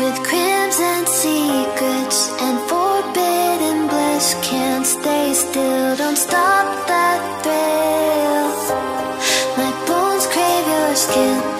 With crimson secrets and forbidden bliss. Can't stay still, don't stop that thrill. My bones crave your skin,